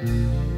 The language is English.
Bye.